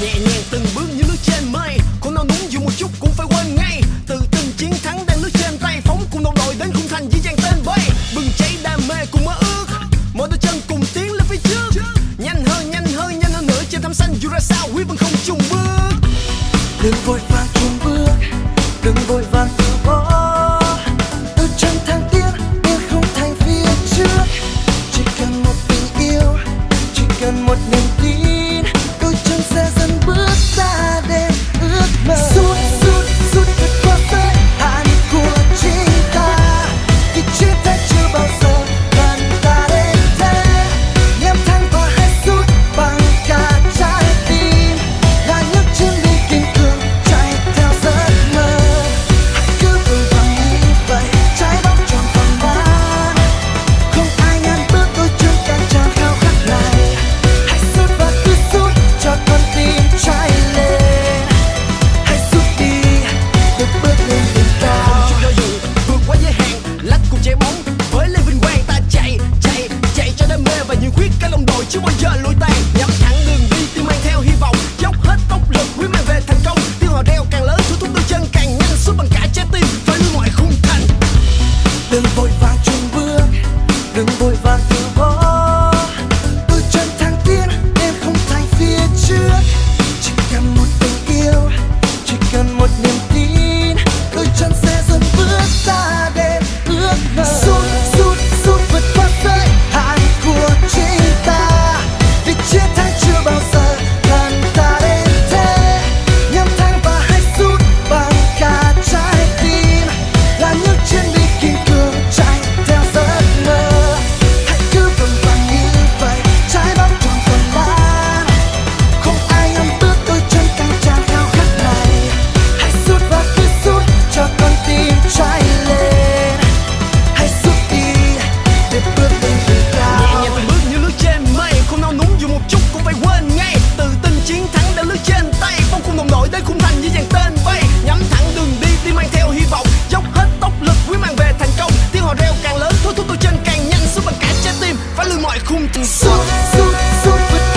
nhẹ nhàng từng bước như nước trên mây. Không nào đúng dù một chút cũng phải quên ngay. Từ từng chiến thắng đang nước trên tay phóng, cùng đồng đội đến khung thành dưới dàn tên bay. Bừng cháy đam mê cùng mơ ước. Mỗi đôi chân cùng tiến lên phía trước. Nhanh hơn nhanh hơn nhanh hơn nữa, trên thảm xanh dù ra sao quyết vẫn không chung bước. Đừng vội vàng chùn bước. Đừng vội vàng đừng vội vàng chung bước đừng vội vàng từ bỏ hãy xuất đi để bước lên đỉnh cao nhẹ nhàng từng bước như lướt trên mây không nao núng dù một chút cũng phải quên ngay tự tin chiến thắng đã lướt trên tay phong không đồng đội đến khung thành như dàn tên vây nhắm thẳng đường đi đi mang theo hy vọng dốc hết tốc lực quý mang về thành công tiếng hò reo càng lớn thôi thúc tôi chân càng nhanh xuống bằng cả trái tim phải lùi mọi khung thành suốt suốt suốt